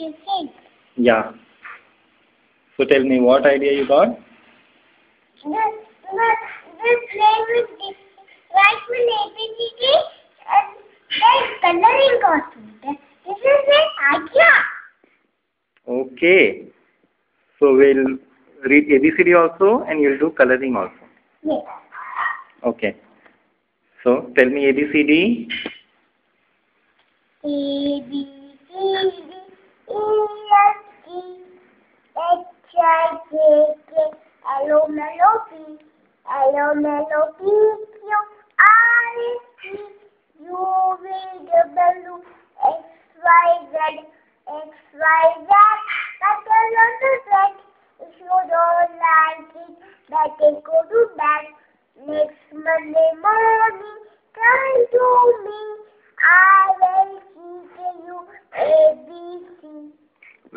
you said. Yeah. So tell me what idea you got? The, the, the play with this right one ABCD and then coloring costume. This is an idea. Okay. So we'll read ABCD also and you'll do coloring also. Yes. Okay. So tell me ABCD. A Next Monday morning, come to me.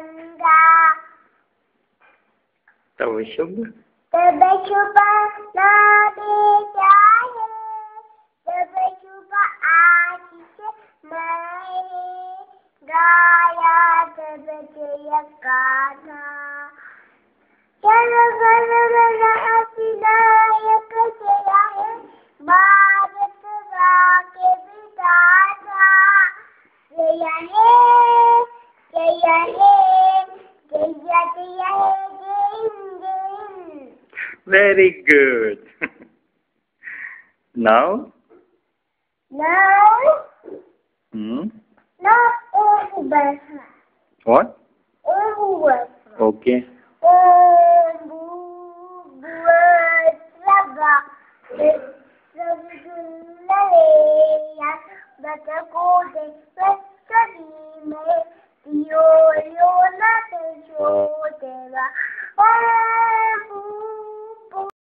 ganga Tàu súng Tờ bê chú nó đi trái Tờ bê chú ba ai chỉ chết mây Rồi à, tờ bê chú ya con Very good. now? Now, Hmm? now over. What? Over. Okay. Yo, yo,